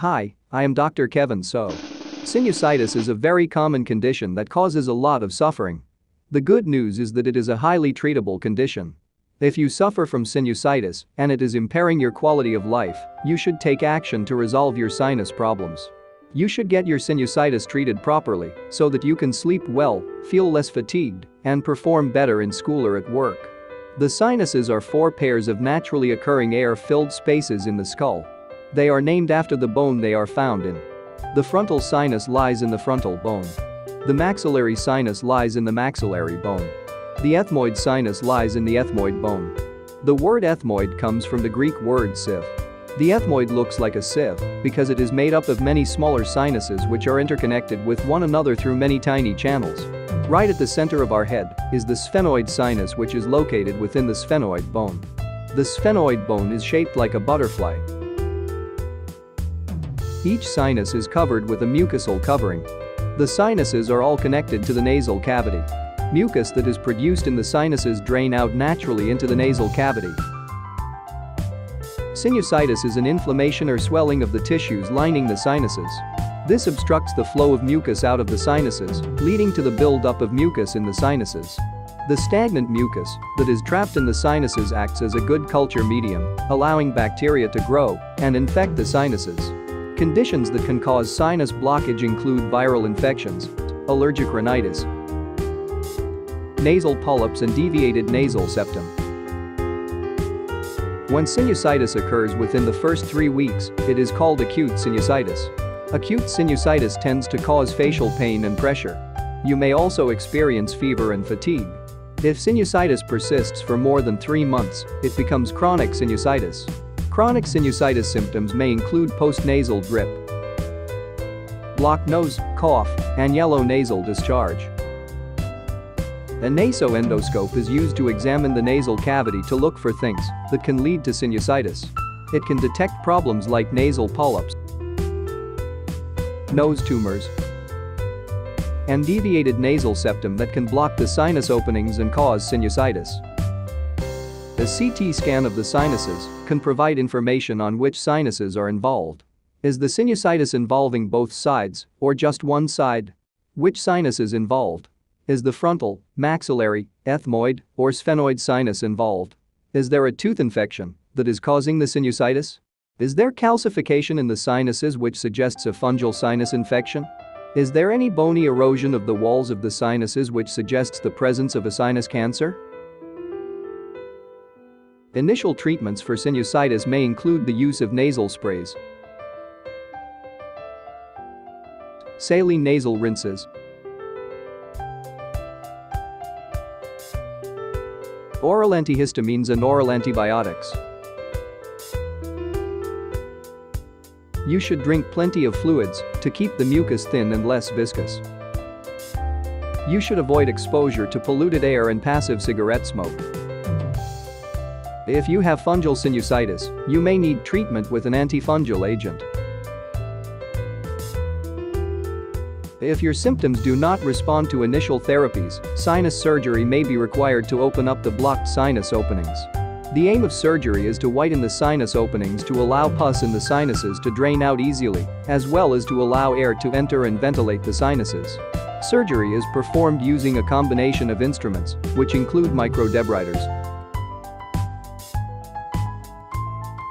Hi, I am Dr. Kevin Soh. Sinusitis is a very common condition that causes a lot of suffering. The good news is that it is a highly treatable condition. If you suffer from sinusitis and it is impairing your quality of life, you should take action to resolve your sinus problems. You should get your sinusitis treated properly so that you can sleep well, feel less fatigued, and perform better in school or at work. The sinuses are four pairs of naturally occurring air-filled spaces in the skull. They are named after the bone they are found in. The frontal sinus lies in the frontal bone. The maxillary sinus lies in the maxillary bone. The ethmoid sinus lies in the ethmoid bone. The word ethmoid comes from the Greek word sieve. The ethmoid looks like a sieve because it is made up of many smaller sinuses which are interconnected with one another through many tiny channels. Right at the center of our head is the sphenoid sinus which is located within the sphenoid bone. The sphenoid bone is shaped like a butterfly. Each sinus is covered with a mucosal covering. The sinuses are all connected to the nasal cavity. Mucus that is produced in the sinuses drain out naturally into the nasal cavity. Sinusitis is an inflammation or swelling of the tissues lining the sinuses. This obstructs the flow of mucus out of the sinuses, leading to the buildup of mucus in the sinuses. The stagnant mucus that is trapped in the sinuses acts as a good culture medium, allowing bacteria to grow and infect the sinuses. Conditions that can cause sinus blockage include viral infections, allergic rhinitis, nasal polyps and deviated nasal septum. When sinusitis occurs within the first three weeks, it is called acute sinusitis. Acute sinusitis tends to cause facial pain and pressure. You may also experience fever and fatigue. If sinusitis persists for more than three months, it becomes chronic sinusitis. Chronic sinusitis symptoms may include postnasal drip, blocked nose, cough, and yellow nasal discharge. A nasoendoscope is used to examine the nasal cavity to look for things that can lead to sinusitis. It can detect problems like nasal polyps, nose tumors, and deviated nasal septum that can block the sinus openings and cause sinusitis. A CT scan of the sinuses can provide information on which sinuses are involved. Is the sinusitis involving both sides or just one side? Which sinus is involved? Is the frontal, maxillary, ethmoid, or sphenoid sinus involved? Is there a tooth infection that is causing the sinusitis? Is there calcification in the sinuses which suggests a fungal sinus infection? Is there any bony erosion of the walls of the sinuses which suggests the presence of a sinus cancer? Initial treatments for sinusitis may include the use of nasal sprays, saline nasal rinses, oral antihistamines and oral antibiotics. You should drink plenty of fluids to keep the mucus thin and less viscous. You should avoid exposure to polluted air and passive cigarette smoke. If you have fungal sinusitis, you may need treatment with an antifungal agent. If your symptoms do not respond to initial therapies, sinus surgery may be required to open up the blocked sinus openings. The aim of surgery is to whiten the sinus openings to allow pus in the sinuses to drain out easily, as well as to allow air to enter and ventilate the sinuses. Surgery is performed using a combination of instruments, which include microdebriders,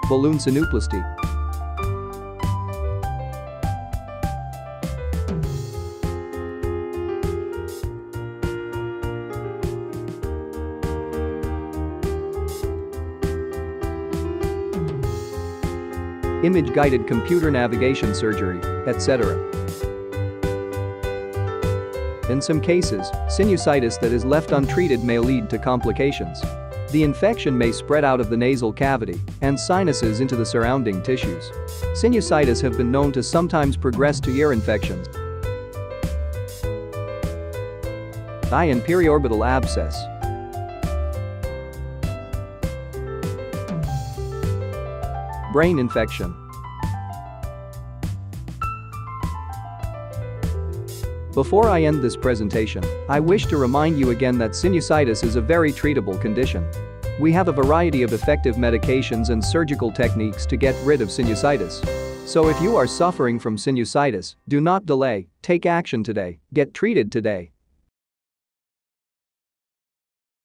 balloon sinuplasty, image-guided computer navigation surgery, etc. In some cases, sinusitis that is left untreated may lead to complications. The infection may spread out of the nasal cavity and sinuses into the surrounding tissues. Sinusitis have been known to sometimes progress to ear infections, eye and periorbital abscess, brain infection. Before I end this presentation, I wish to remind you again that sinusitis is a very treatable condition. We have a variety of effective medications and surgical techniques to get rid of sinusitis. So if you are suffering from sinusitis, do not delay, take action today, get treated today.